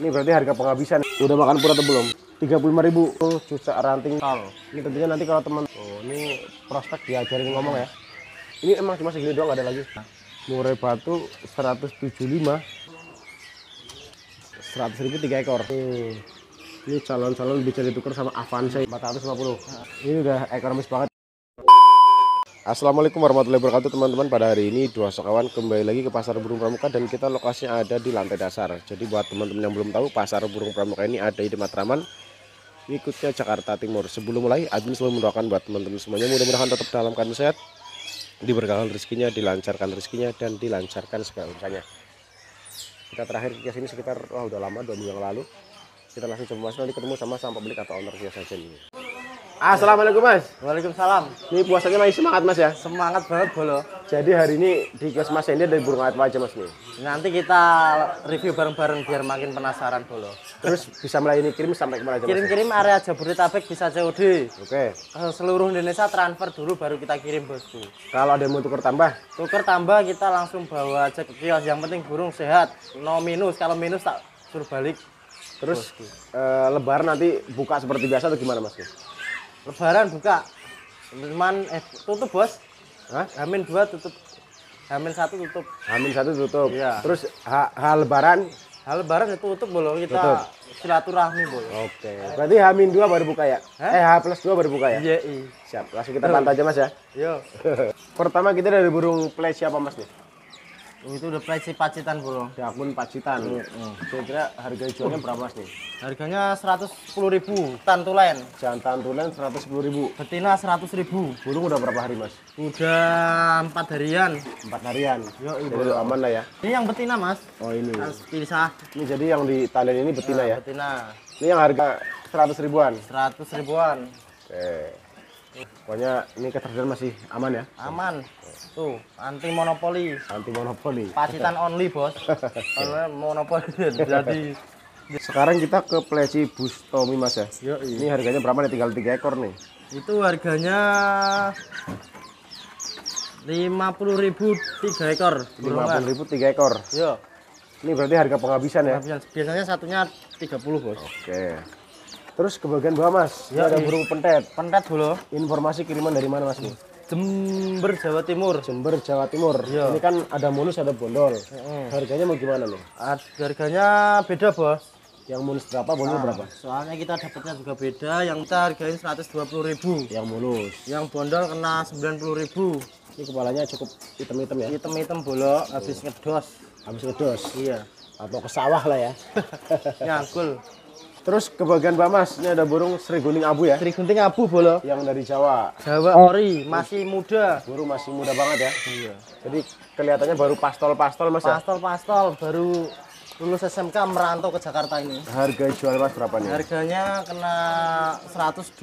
Ini berarti harga penghabisan. Udah makan pura atau belum? 35.000 ribu. Oh, cucak ranting kal. Ini tentunya nanti kalau teman. Oh, ini prospek diajarin ngomong ya. Ini emang cuma segini doang nggak ada lagi. Murai batu 175. 100 ribu 3 ekor. Nih. Ini calon-calon bisa ditukar sama Avanza 450. Ini udah ekonomis banget. Assalamualaikum warahmatullahi wabarakatuh teman-teman. Pada hari ini dua sekawan kembali lagi ke pasar burung pramuka dan kita lokasinya ada di lantai dasar. Jadi buat teman-teman yang belum tahu pasar burung pramuka ini ada di Matraman ikutnya Jakarta Timur. Sebelum mulai admin selalu mendoakan buat teman-teman semuanya. Mudah-mudahan tetap dalam keadaan sehat diberkahan rezekinya dilancarkan rezekinya dan dilancarkan segala urusannya. Kita terakhir ke sini sekitar wah udah lama dua minggu yang lalu. Kita langsung coba masuk nanti ketemu sama sang pemilik atau ownernya saja nih Assalamualaikum mas Waalaikumsalam. ini puasanya masih semangat mas ya Semangat banget bolo. Jadi hari ini di kios Mas Hendy dari burung apa aja Mas nih? Nanti kita review bareng-bareng biar makin penasaran bolo. Terus bisa melayani kirim sampai ke mana aja Mas? Kirim-kirim area Jabodetabek bisa COD. Oke. Ke seluruh Indonesia transfer dulu baru kita kirim bosku. Kalau ada yang mau tukar tambah, Tuker tambah kita langsung bawa aja ke kios. Yang penting burung sehat, no minus. Kalau minus tak suruh balik. terus eh, lebaran nanti buka seperti biasa atau gimana Mas? Lebaran buka. Cuman eh tutup bos. Hah? Hamin dua tutup. Hamin satu tutup. Hamin satu tutup. Iya. Terus H, H lebaran, Hal lebaran itu tutup bolo kita Tutup. silaturahmi bolo. oke. Berarti Hamin dua baru buka ya? Hah? Eh H plus dua baru buka ya? Iya, iya. Siap. Langsung kita pantau aja Mas ya. Yo. Pertama kita dari burung play siapa Mas nih? Itu udah si pacitan bro. Jakun Pacitan. Kira-kira harga jualnya berapa Mas nih? Harganya 110.000 tantulen. Jantan tulen 110.000. Betina 100.000. Burung udah berapa hari Mas? Udah empat harian. Empat harian. Yo, Jadi aman lah ya. Ini yang betina mas. Oh ini. Harus pisah. Ini jadi yang di talian ini betina ya. Betina Ini yang harga 100 ribuan. 100 ribuan. Oke. Pokoknya ini ketersediaan masih aman ya. Aman. Tuh anti monopoli. Anti monopoli. Pacitan only bos. Kalau monopoli jadi. Sekarang kita ke pleci Bustomi Mas ya. Yo, Ini harganya berapa nih? Tinggal 3 ekor nih. Itu harganya 50.000 tiga ekor. Burungan. 50 ribu 3 ekor. Yo. Ini berarti harga penghabisan ya. Biasanya, biasanya satunya 30 bos. Oke. Terus ke bagian bawah Mas. Ini Ya, ada burung pentet. Pentet bolo. Informasi kiriman dari mana Mas nih? Jember Jawa Timur. Jember Jawa Timur. Iya. Ini kan ada mulus ada bondol. Harganya mau gimana nih? Harganya beda bos. Yang mulus berapa, bondol berapa? Soalnya kita dapatnya juga beda. Yang kita hargain 120.000. Yang mulus. Yang bondol kena 90.000. Ini kepalanya cukup hitam-hitam ya. Hitam-hitam bolok habis ngedos. Habis ngedos. Iya. Atau ke sawah lah ya. Nyangkul. Terus ke bagian bawah mas, ini ada burung Sri Guning Abu ya, Sri Gunting Abu bolok. yang dari Jawa. Jawa ori masih muda. Burung masih muda banget ya. Iya. Jadi kelihatannya baru pastol-pastol mas ya. Pastol-pastol baru lulus SMK merantau ke Jakarta ini. Harga jual mas berapa nih? Harganya kena 120.000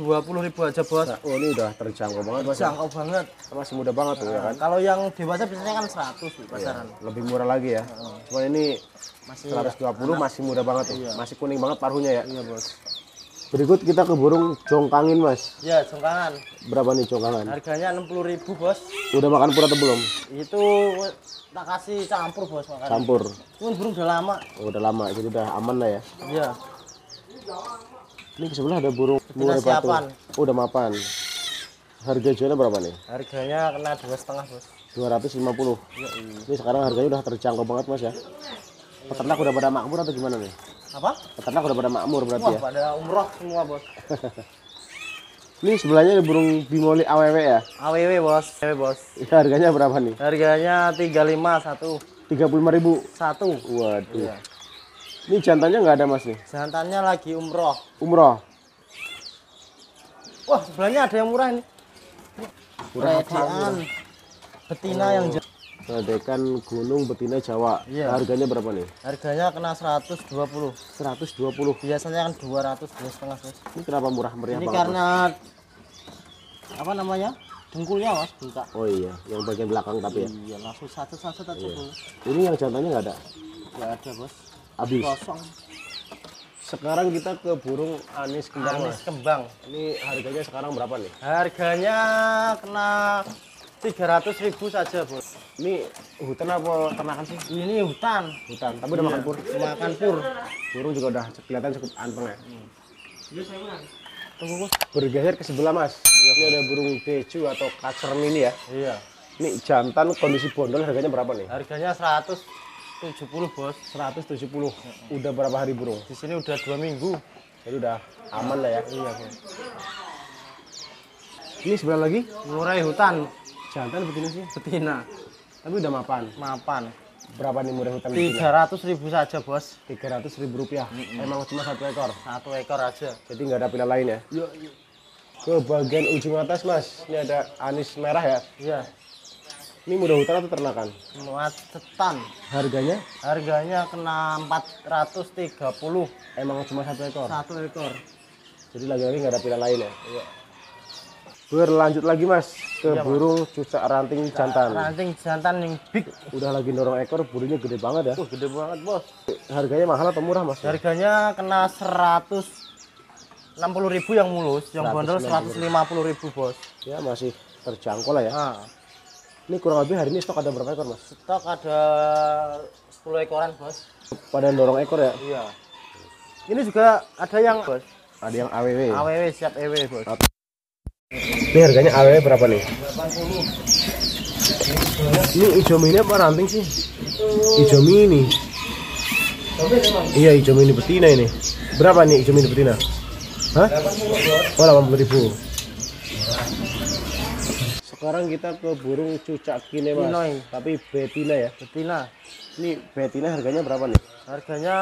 aja bos. Oh ini udah terjangkau banget mas. ya. Jangkau banget. Masih muda banget tuh ya kan. Kalau yang dewasa biasanya kan 100 di pasaran. Lebih murah lagi ya. Cuma ini Masih 120 masih muda banget tuh. Masih kuning banget paruhnya ya. iya bos. Berikut kita ke burung jongkangin mas. Ya, jongkangan. Berapa nih jongkangan? Harganya 60.000 bos. Udah makan pura atau belum? Itu tak kasih campur bos makan. Campur. Cuman burung udah lama. Oh, udah lama, jadi udah aman lah ya. Iya. Ini ke sebelah ada burung murai batu. Oh, udah mapan. Harga jualnya berapa nih? Harganya kena dua setengah bos. 250. Ini sekarang harganya udah terjangkau banget mas ya. Peternak udah pada makmur atau gimana nih? Apa? Peternak udah pada makmur berarti Wah, ya. pada umroh semua bos. Ini sebelahnya ada burung bimoli AWW ya. AWW bos. AWW bos. Ini harganya berapa nih? Harganya 35 satu. 35.000. Satu. Waduh. Iya. Ini jantannya nggak ada mas nih. Jantannya lagi umroh. Umroh. Wah, sebelahnya ada yang murah ini. Murah apa? Betina yang Radekan Gunung Betina Jawa. Iya. Harganya berapa nih? harganya kena 120. 120. Biasanya kan 200 dua setengah bos. Ini kenapa murah meriah Ini banget? Mas? karena apa namanya? Dengkulnya mas, buka. Oh iya, yang bagian belakang tapi ya. Iya, langsung satu satu satu dulu. Ini yang jantannya nggak ada. Nggak ada bos. Habis. Kosong. Sekarang kita ke burung anis kembang Anis mas. kembang. Ini harganya sekarang berapa nih? Harganya kena 300 ribu saja bos Ini hutan apa ternakan sih? ini hutan Hutan, tapi udah makan pur. makan pur Burung juga udah kelihatan cukup anteng ya. tunggu bos Bergeser ke sebelah mas. Ini ada burung becu atau kacer mini ya. iya Ini jantan kondisi bondol harganya berapa nih? harganya 170 bos 170. Udah berapa hari burung? di sini udah dua minggu Jadi udah aman lah ya. iya bos Ini sebelah lagi murai hutan jantan betina sih. betina Tapi udah mapan. mapan Berapa nih mudah hutan betina? 300 ribu saja bos 300 ribu rupiah. Emang cuma satu ekor. satu ekor aja Jadi nggak ada pilihan lain ya. Ke bagian ujung atas mas, ini ada anis merah ya. iya Ini mudah hutan atau ternakan? macetan Harganya harganya kena 430 emang cuma satu ekor. satu ekor Jadi lagi-lagi nggak ada pilihan lain ya. Berlanjut lagi mas ke Iya, Mas. burung cucak ranting jantan. ranting jantan yang big Udah lagi dorong ekor, burungnya gede banget ya. Wah, gede banget bos Harganya mahal atau murah mas? harganya kena 160 ribu yang mulus yang bondol 150 ribu bos Ya masih terjangkau lah ya. nah Ini kurang lebih hari ini stok ada berapa ekor mas? stok ada 10 ekoran bos Pada dorong ekor ya. iya ini juga ada yang bos Ada yang AWW. AWW siap EW bos Ini harganya AWW berapa nih? Ini hijau mini apa ranting sih? Hijau mini. Iya hijau mini betina ini. Berapa nih hijau mini betina? Hah? Oh 80 ribu. Sekarang kita ke burung cucak kine mas. Tapi betina ya. betina Ini betina harganya berapa nih? harganya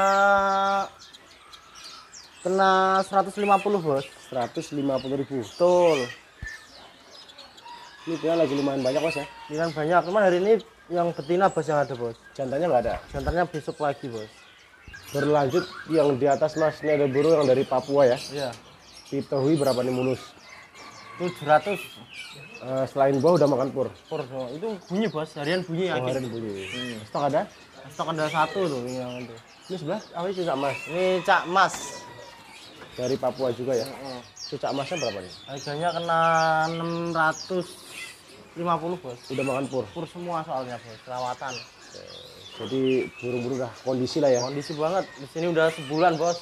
kena 150 bos 150 ribu. betul Ini dia lagi lumayan banyak mas ya. Pilihan banyak cuman hari ini yang betina bos yang ada bos Jantannya nggak ada. jantannya besok lagi bos Berlanjut yang di atas mas. Ini ada burung yang dari Papua ya. iya Pitohui berapa nih mulus? 700 Eh, selain buah udah makan pur. per itu bunyi bos harian bunyi ya Kemarin bunyi. Stok ada? stok ada satu tuh yang itu Ini sebelah apa sih cucak mas? ini cak mas Dari Papua juga ya. Cucak masnya berapa nih? harganya kena 650 bos Udah makan pur. pur semua soalnya bos perawatan Jadi burung-burung udah kondisi lah ya. kondisi banget di sini udah sebulan bos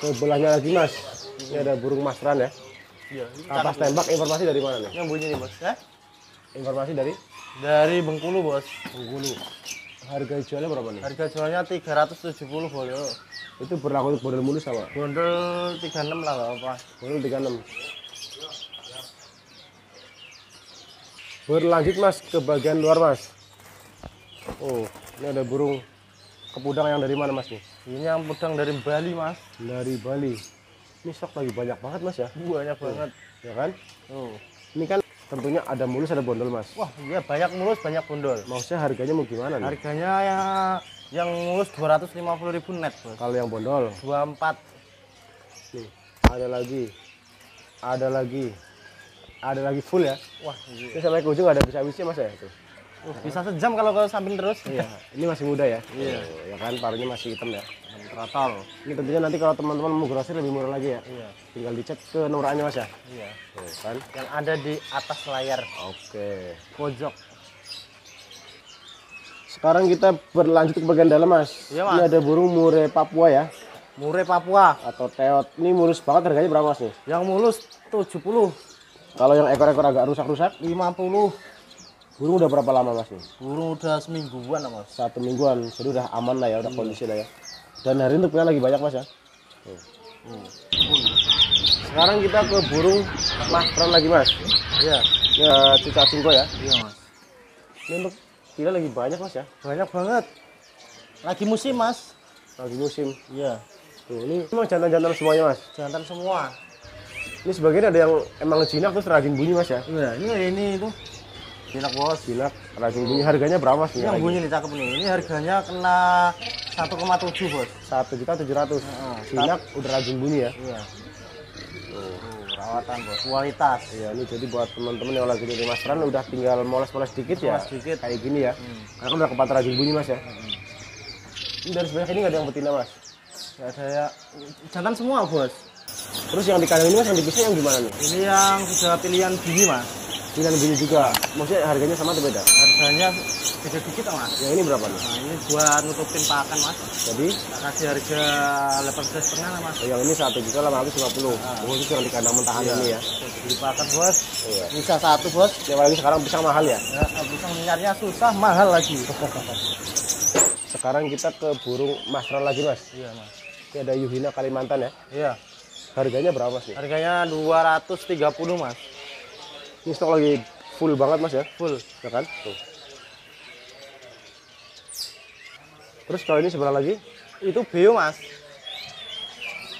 Sebelahnya lagi mas. Ini ada burung masran ya. iya Kapas tembak informasi dari mana nih? yang bunyi nih bos ya Informasi dari dari Bengkulu bos Bengkulu. Harga jualnya berapa nih? harga jualnya 370 boleh Itu berlaku untuk model mulus sama? bondol 36 lah gak apa Model 36. Berlanjut mas ke bagian luar mas. Oh, ini ada burung kepudang yang dari mana mas nih? ini yang pedang dari Bali mas Dari Bali. Ini stok lagi banyak banget mas ya, banyak banget ya kan? tuh Ini kan tentunya ada mulus ada bondol mas. wah iya banyak mulus banyak bondol Maksudnya harganya mau gimana nih? harganya yang yang mulus 250.000 net bos Kalau yang bondol, 24 nih ada lagi, ada lagi, ada lagi full ya. wah iya. Ini sampai ke ujung ada bisa habisnya mas ya tuh. Uh, bisa sejam kalau ke samping terus Iya, ini masih muda ya. Iya. Oh, ya kan parunya masih hitam ya. Trotol. Ini tentunya nanti kalau teman-teman mau grosir lebih murah lagi ya. Iya. Tinggal dicek ke nomornya mas ya. Iya. Tuh kan. Yang ada di atas layar Oke. pojok. Sekarang kita berlanjut ke bagian dalam mas. Iya, Ini Mas. ada burung mure Papua ya. Mure Papua. Atau teot. Ini mulus banget harganya berapa mas nih? Yang mulus 70, Kalau yang ekor-ekor agak rusak-rusak, 50. burung udah berapa lama mas nih? Burung udah semingguan Mas. Satu mingguan. Jadi udah aman lah ya, udah kondisi lah ya. Dan hari ini pilihan lagi banyak mas ya. Sekarang kita ke burung mastran lagi mas. Iya. Ya cuca cingko ya. Iya, Mas. Ini untuk pilihan lagi banyak mas ya. Banyak banget. Lagi musim, Mas. Lagi musim. Iya. Tuh ini emang jantan-jantan semuanya mas. Jantan semua. Ini sebagian ada yang emang jinak terus rajin bunyi mas ya. Iya, ini ini itu. Jinak bos. Jinak rajin bunyi harganya berapa mas? Ini yang bunyi nih cakep nih. Ini harganya kena 1,7 bos. Satu juta tujuh ratus. Jinak udah rajin bunyi ya. Iya. Tuh, perawatan bos. Kualitas. Iya ini jadi buat teman-teman yang lagi di masteran udah tinggal moles-moles dikit ya. Moles dikit. Kayak gini ya. Karena kan udah kepantar rajin bunyi mas ya. Ini dari sebanyak ini nggak ada yang betina mas. Ada ya. Jantan semua bos. Terus yang di kandang ini mas yang dipisah yang gimana nih? Ini yang sudah pilihan bunyi mas. Sembilan biji juga. Maksudnya harganya sama atau beda? Harganya beda dikit oh, mas. Yang ini berapa nih? Nah ini buat nutupin pakan mas. Jadi kasih harga delapan belas setengah lah mas. oh, yang ini satu juta lima ratus lima puluh. Oh itu yang di kandang mentahan ini ya. Beli pakan bos. Iya. Bisa satu bos. Yang lagi sekarang pisang mahal ya. Ya, bisa nyarinya susah, mahal lagi. Sekarang kita ke burung masral lagi mas. Iya mas. Ini ada Yuhina Kalimantan ya. Iya. Harganya berapa sih? Harganya 230 mas. Ini stok lagi full banget mas ya. Full. Ya kan? Tuh. Terus kalau ini sebelah lagi, Itu bio mas.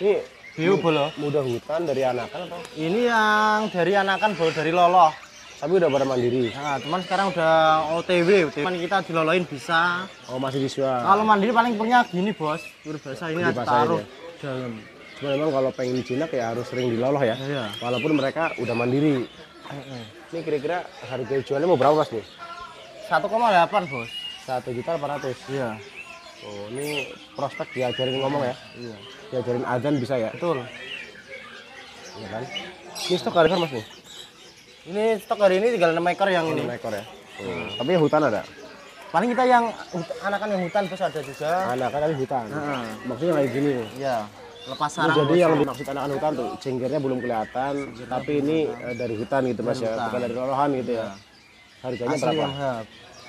ini Bio bolo. muda hutan dari anakan atau? Ini yang dari anakan bolo dari loloh. Tapi udah pada mandiri. Nah, cuman sekarang udah OTW. Cuman kita diloloin bisa. Oh masih disua. Kalau mandiri paling punya gini bos. Pur biasa ini taruh ya? dalam. Cuma memang kalau pengen jinak ya harus sering diloloh ya. Iya. Walaupun mereka udah mandiri. Ini kira-kira harga jualnya mau berapa mas nih? 1,8 bos. Satu juta delapan ratus. Iya. Oh ini prospek diajarin ngomong ya? Iya. Diajarin azan bisa ya? Betul. Iya kan? Ini stok harga mas nih? Ini stok hari ini tinggal 6 ekor yang ini. Enam ekor ya? Tapi yang hutan ada? Paling kita yang anakan yang hutan bos ada juga. Anakan tapi hutan. Heeh. Maksudnya kayak gini. Iya. Lepas sarang. jadi yang dimaksud anakan hutan tuh cenggernya belum kelihatan, tapi ini eh, dari hutan gitu mas ya, bukan dari lolohan gitu ya. Harganya Asli berapa? yang.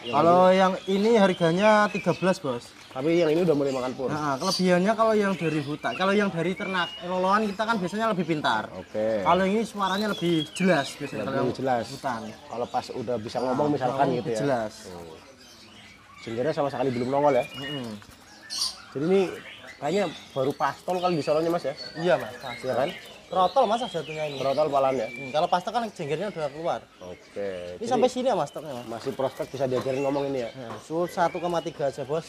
Kalau yang ini harganya 13 bos. Tapi yang ini udah mulai makan pur. Nah, kelebihannya kalau yang dari hutan, kalau yang dari ternak lolohan kita kan biasanya lebih pintar. Oke. Kalau ini suaranya lebih jelas biasanya kalau Lebih jelas. hutan. Kalau pas udah bisa ngomong misalkan gitu Lebih ya. Jelas. Cenggernya sama sekali belum nongol ya. Mm-mm. Jadi ini kayaknya baru pastol kali di sononya mas ya. Iya mas, pas. Iya kan? Trotol mas jatuhnya ini. Trotol palan ya. Hmm, kalau pasta kan jenggernya udah keluar. Oke. Ini sampai sini ya mas stoknya mas. masih prospek bisa diajarin ngomong ini ya. Nah, suhu 1,3 aja bos.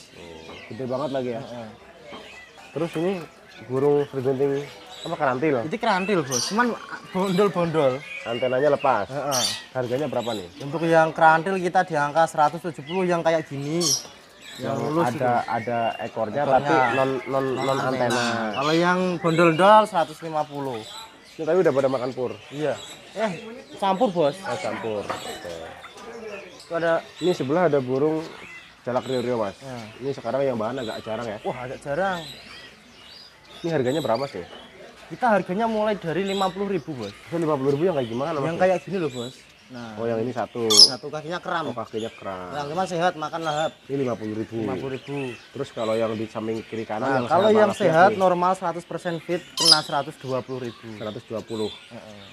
Gede banget lagi ya. Heeh. Terus ini burung serbenting apa karantil? Itu kerantil bos, cuman bondol-bondol. Antenanya lepas. Heeh. Harganya berapa nih? Untuk yang kerantil kita di angka 170 yang kayak gini. Yang lulus itu. ada ada ekornya, Ekornya. tapi non non non antena. Kalau yang bondol-dol 150. Ini tapi udah pada makan pur. Iya. Eh, campur bos. Oh, campur. Oke. Itu ada Ini sebelah ada burung jalak rio-rio mas. Ya. Ini sekarang yang bahan agak jarang ya. wah agak jarang. Ini harganya berapa sih? Kita harganya mulai dari 50.000 bos. Itu lima puluh ribu yang kayak gimana mas? Yang kayak gini loh bos. Nah, Oh yang ini satu. satu kakinya Oh keram. kakinya keras. Yang lima sehat makan lahap Ini lima puluh ribu. 50.000. Terus kalau yang di samping kiri kanan Nah, yang kalau yang walafiat sehat nih, normal 100% fit kena 120.000. 120.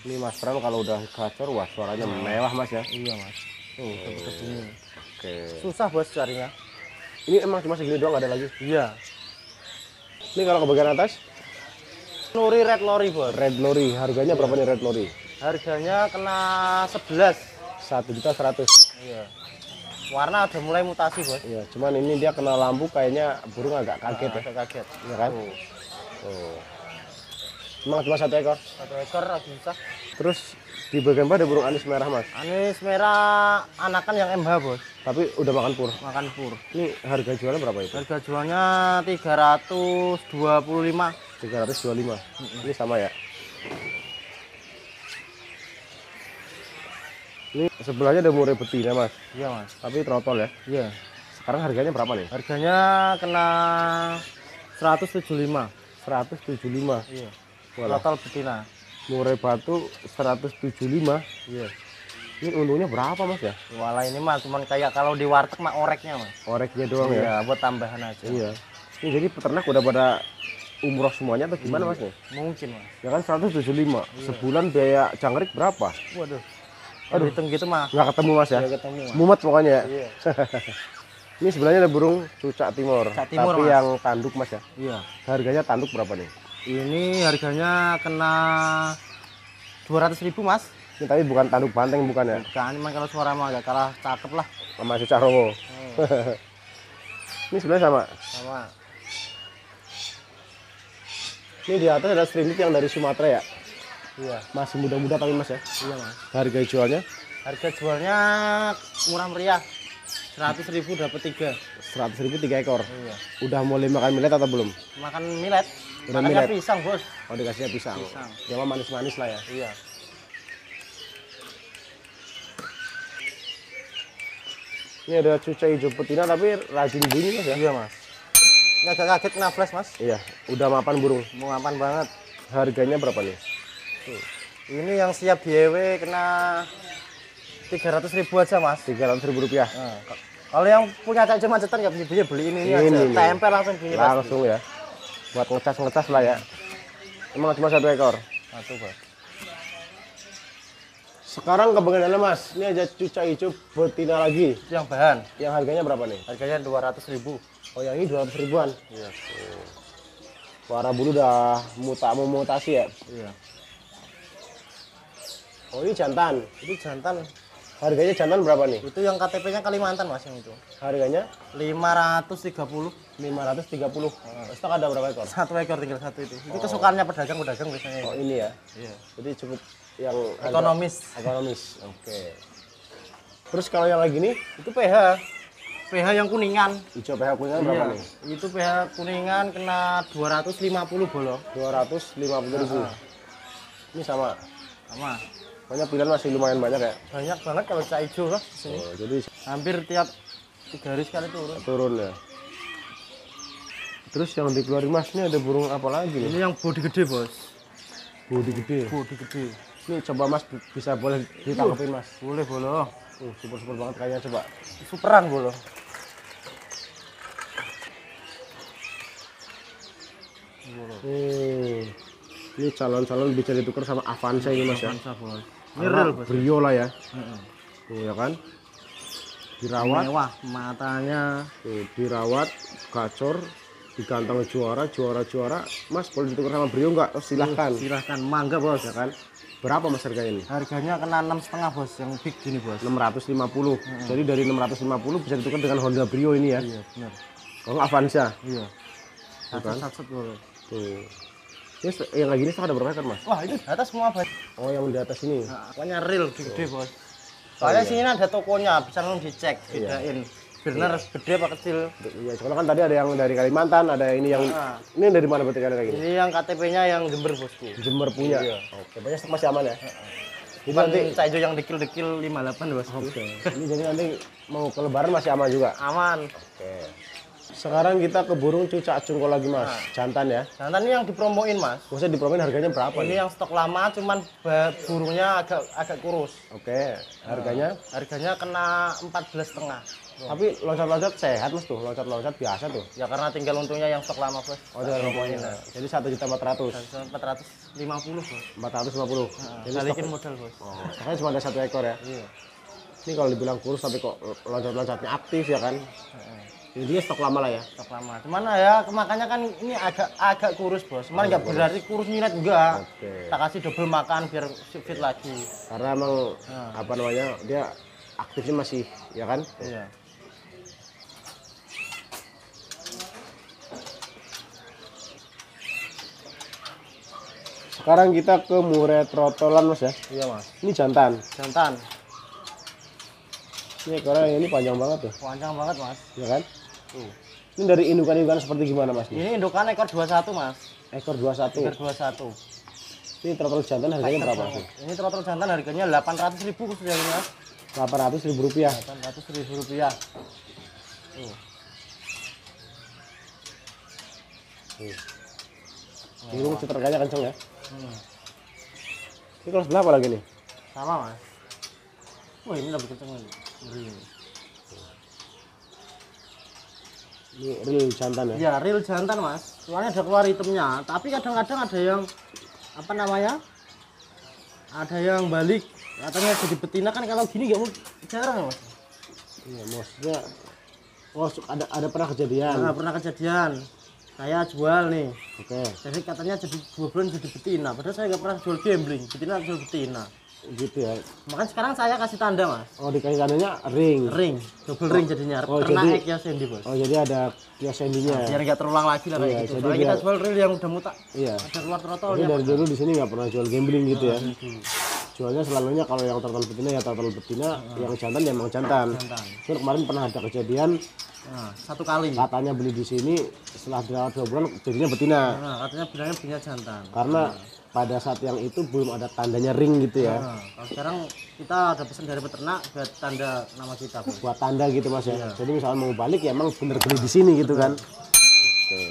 Ini Mas Pram kalau udah gacor wah suaranya mewah Mas ya. Iya mas. Tuh, deket sini. Oke. Susah bos carinya. Ini emang cuma segini doang ada lagi. Iya. Ini kalau ke bagian atas Nuri red lori bos. Red Lori, harganya berapa nih Red Lori? Harganya kena 11. Satu juta seratus. Iya. Warna udah mulai mutasi bos. Iya, cuman ini dia kena lampu kayaknya burung agak kaget ya, Agak kaget. ya kan? Oh. Emang cuma satu ekor. Satu ekor lagi susah. Terus di bagian bawah ada burung anis merah mas, Anis merah anakan yang MH bos. tapi udah makan pur. Makan pur. Ini harga jualnya berapa itu? Harga jualnya 325. 325. Ini sama ya? Ini sebelahnya ada murai betina mas, Iya mas. tapi trotol ya. Iya. Sekarang harganya berapa nih? Harganya kena 175. 175. Iya. Walah. Total betina. Murai batu 175. Iya. Ini untungnya berapa mas ya? Walah ini mah cuman kayak kalau di warteg mah oreknya mas. Oreknya doang ya? Iya, buat tambahan aja. Iya. Ini jadi peternak udah pada umroh semuanya atau gimana mas nih? Mungkin mas. Ya kan 175. Sebulan biaya jangkrik berapa? Waduh. Aduh, hitung gitu mah. Nggak ketemu mas ya? Ketemu mas. Mumet pokoknya ya? Iya. Ini sebenarnya ada burung cucak timur, Cucak timur, tapi Mas. yang tanduk mas ya. Iya. Harganya tanduk berapa nih? Ini harganya kena 200.000 ribu mas. Ini tapi bukan tanduk banteng bukan ya? Kan emang kalau suara mah agak kalah cakep lah. Sama cucak rowo. Ini sebenarnya sama. Sama. Ini di atas ada stringit yang dari Sumatera ya. Iya. Masih muda-muda tapi mas ya. Iya mas. Harga jualnya Harga jualnya murah meriah. 100.000 ribu dapat tiga. 100 ribu tiga ekor. Iya. Udah mulai makan millet atau belum? Makan millet. Udah Makannya millet. pisang bos. Oh dikasihnya pisang. Pisang. Ya mah manis-manis lah ya. Iya. Ini ada cuca hijau betina tapi rajin bunyi mas ya. Iya mas. Ini agak kaget kena flash mas. Iya, udah mapan burung. Mau mapan banget. Harganya berapa nih? Ini yang siap di EW kena 300 ribu aja mas. Tiga ratus ribu rupiah. Nah, kalau yang punya cak macetan nggak beli beli beli ini, ini, Ini, aja. ini. Tempel langsung gini pasti. Langsung ya. Buat ngecas-ngecas lah ya. Emang cuma satu ekor. Satu bos. Sekarang kebagian mas, ini aja cuca hijau betina lagi. Yang bahan. Yang harganya berapa nih? Harganya 200 ribu. Oh yang ini 200 ribuan. Iya. Warna bulu udah muta memutasi ya. Iya. Oh ini jantan. Itu jantan. Harganya jantan berapa nih? Itu yang KTP-nya Kalimantan mas yang itu. Harganya 530. 530. Stok ada berapa ekor? Satu ekor tinggal satu itu. Itu kesukaannya pedagang-pedagang biasanya. Oh ini ya. Iya. Jadi cukup yang harga Ekonomis. ekonomis. Oke. Terus kalau yang lagi nih Itu PH. PH yang kuningan. hijau PH kuningan berapa Iya. nih? Itu PH kuningan kena 250 bolong. 250 ribu. Ini sama. Sama. Pokoknya pilihan masih lumayan banyak ya. Banyak banget kalau cak hijau di sini. Oh, jadi Hampir tiap tiga hari sekali turun. turun ya. Terus yang dikeluarin mas ini ada burung apa lagi nih? Ini yang bodi gede bos. Budi gede. Bodi gede. Ini coba mas bisa boleh ditangkapin mas. Boleh boleh. Uh, super super banget kayaknya coba. Superan boleh. Hmm. Ini calon-calon bisa ditukar sama Avanza ini mas ya. Bos. Ini real. Brio lah ya. Heeh. Tuh ya kan. Dirawat, Mewah matanya. tuh, dirawat, gacor, diganteng juara, juara-juara. Mas boleh ditukar sama Brio nggak? Oh, silahkan. Silahkan mangga bos. Ya kan. Berapa mas harganya ini? Harganya kena enam setengah bos yang big gini bos. 650. Jadi dari 650 bisa ditukar dengan Honda Brio ini ya. Iya benar. Kalau nggak Avanza. Iya. Satu satu. Tuh. Ini yang lagi ini ada berapa ekor mas? Wah itu di atas semua bos. Oh yang di atas ini. Nah, pokoknya real gede bos. Soalnya sini ada tokonya, bisa langsung dicek, bedain. Bener gede apa kecil. Iya, soalnya kan tadi ada yang dari Kalimantan, ada ini yang Nah. ini dari mana berarti kayak gini? Ini yang KTP-nya yang Jember bosku. Jember punya. Iya. Oke, banyak masih aman ya. Ini nanti Ijo yang dekil-dekil 58 bosku. Oke. Ini jadi nanti mau ke lebaran masih aman juga. Aman. Oke. Sekarang kita ke burung cucak cungkol lagi mas, Nah. jantan ya. Jantan ini yang dipromoin mas. Maksudnya dipromoin harganya berapa Ini nih? yang stok lama, cuman burungnya agak agak kurus. Oke, harganya. Harganya kena 14 setengah. Tapi loncat-loncat sehat mas tuh, loncat-loncat biasa tuh. Ya karena tinggal untungnya yang stok lama bos. Oh, dari promoin. Jadi satu juta empat ratus, 450 bos. empat ratus lima puluh. Jadi stok, modal bos. oh, stoknya cuma ada satu ekor ya. Iya. Ini kalau dibilang kurus tapi kok loncat-loncatnya aktif ya kan? Dia stok lama lah ya. Stok lama. Cuman ya makanya kan ini agak agak kurus bos. Cuman nggak berarti kurus nyilet enggak. Oke. Tak kasih double makan biar fit lagi. Karena emang Nah. apa namanya dia aktifnya masih ya kan? Iya. Sekarang kita ke murai trotolan mas ya. Iya mas. Ini jantan. Jantan. Ini yang ini panjang banget tuh, Panjang banget mas. ya kan? Tuh. Ini dari indukan-indukan seperti gimana mas? Ini? Ini indukan ekor 21 mas. Ekor 21. Ekor 21. Ini trotol jantan harganya berapa sih? Ini trotol jantan harganya 800 ribu khusus yang ini mas. 800 ribu rupiah. 800 ribu rupiah. Tuh. Burung ceterganya kenceng ya. Hmm. Ini kalau sebelah apa lagi nih? Sama mas. Wah ini lebih kenceng ini. Ngeri ini. Ini real jantan ya. Ya real jantan mas. Soalnya ada keluar hitamnya. Tapi kadang-kadang ada yang apa namanya? Ada yang balik. Katanya jadi betina kan kalau gini nggak mau jarang mas. Iya, maksudnya Oh, ada ada pernah kejadian. Nah, pernah kejadian. Saya jual nih. Oke. Jadi katanya jadi dua bulan jadi betina. Padahal saya nggak pernah jual gambling. Betina jual betina. Gitu ya. Makanya sekarang saya kasih tanda mas. Oh, dikasih tandanya ring. Ring, double ring jadinya. Oh, Pernah jadi- ya Sandy bos. Oh, jadi ada kios sendinya. Biar nggak terulang lagi lah kayak Iya, gitu. jadi Soalnya kita biar- jual real yang udah mutak. Iya. Ada keluar Jadi trotolnya. dari dulu di sini nggak pernah jual gambling gitu ya. Dulu. Jualnya selalunya kalau yang turtle betina ya turtle betina, yang jantan ya emang jantan. Jantan. Terus kemarin pernah ada kejadian Nah, satu kali. katanya beli di sini setelah dua bulan jadinya betina. Nah, katanya bilangnya punya jantan. Karena pada saat yang itu belum ada tandanya ring gitu ya. Nah, kalau sekarang kita ada pesan dari peternak buat tanda nama kita buat tanda gitu mas ya. Iya. jadi misalnya mau balik ya emang bener beli di sini gitu kan. Oke.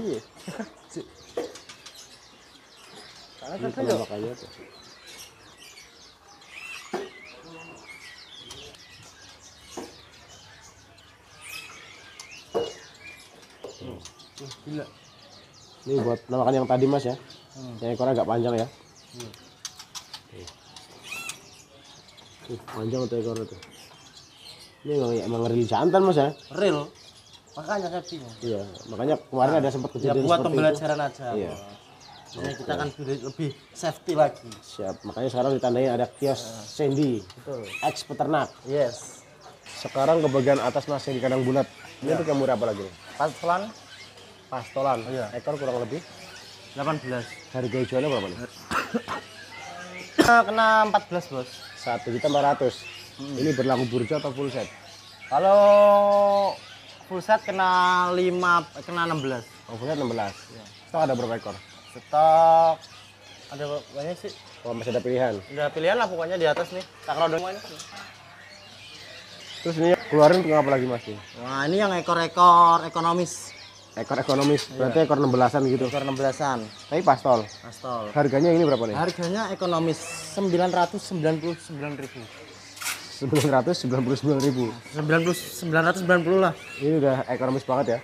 Iya. Karena ya penampakannya tuh gila. Ini buat penampakan yang tadi mas ya. Hmm. yang ekornya agak panjang ya. Iya. Tuh, panjang tuh ekornya tuh. Ini emang, emang real jantan mas ya. Real. Makanya bingung. Iya makanya kemarin ada sempat ya kejadian buat seperti itu. pembelajaran aja. Iya. Jadi kita kan sudah lebih safety lagi. Siap. Makanya sekarang ditandain ada kios Sandy. Betul. Ex peternak. Yes. Sekarang ke bagian atas mas yang di kandang bulat. Ini untuk yang murah apa lagi nih? pastolan pastolan. Iya. ekor kurang lebih 18 harga jualnya berapa nih Nah, kena 14 bos. Satu juta empat ratus. Ini berlaku burjo atau full set? Kalau full set kena 5 kena 16 oh, full set 16 stok ada berapa ekor? Stok ada banyak sih. Oh, masih ada pilihan? Udah pilihan lah pokoknya di atas nih. Tak kalau udah terus ini keluarin apa lagi mas? Ini? Wah ini yang ekor-ekor ekonomis ekor ekonomis. Berarti ekor 16an gitu. Ekor 16an tapi pastol pastol harganya ini berapa nih? Harganya ekonomis 999 ribu. 999 ribu. 90 990 lah. Ini udah ekonomis banget ya?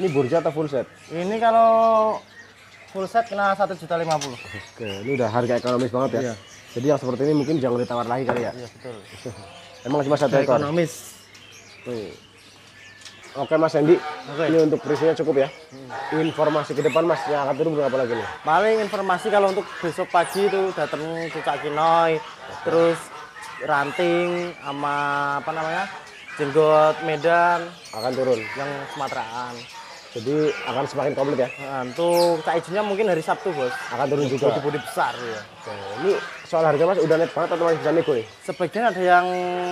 Ini burjo atau full set? Ini kalau full set kena 1 juta 50 oke ini udah harga ekonomis banget ya? Iya. jadi yang seperti ini mungkin jangan ditawar lagi kali ya? Iya betul. Emang cuma satu ekor? ekonomis. Tuh. Oke Mas Hendy, Oke. ini untuk perizinya cukup ya. Informasi ke depan Mas yang akan turun berapa lagi nih? paling informasi kalau untuk besok pagi itu datang cucak kinoy terus ranting sama apa namanya jenggot Medan Akan turun. yang Sumateraan Jadi akan semakin komplit ya. nah, untuk cak izinnya mungkin hari Sabtu bos Akan turun juga. bodi-bodi besar ya Oke, ini soal harga Mas udah net banget atau masih bisa nego nih? sebagian ada yang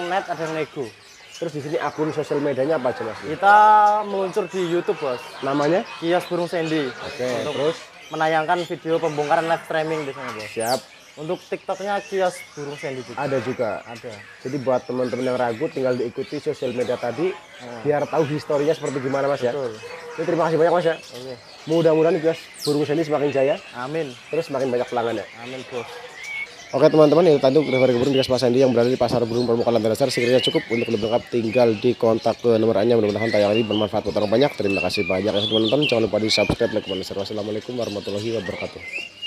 net ada yang nego Terus di sini akun sosial medianya apa aja Mas? kita meluncur di YouTube bos Namanya? kios burung Sandy Oke, Untuk terus menayangkan video pembongkaran live streaming di sana bos siap. untuk TikToknya kios burung Sandy juga Ada juga. ada Jadi buat teman-teman yang ragu tinggal diikuti sosial media tadi biar tahu historinya seperti gimana Mas ya. betul Ini terima kasih banyak Mas ya. oke Mudah-mudahan kios burung seni semakin jaya amin terus semakin banyak pelanggan ya. amin bos Oke teman-teman itu tadi review burung di Mas Andi yang berada di pasar burung pramuka lantai dasar sekiranya cukup untuk lebih lengkap tinggal di kontak ke nomor hanya mudah-mudahan tayangan ini bermanfaat buat orang banyak. Terima kasih banyak ya teman-teman. Jangan lupa di subscribe like comment share. Wassalamualaikum warahmatullahi wabarakatuh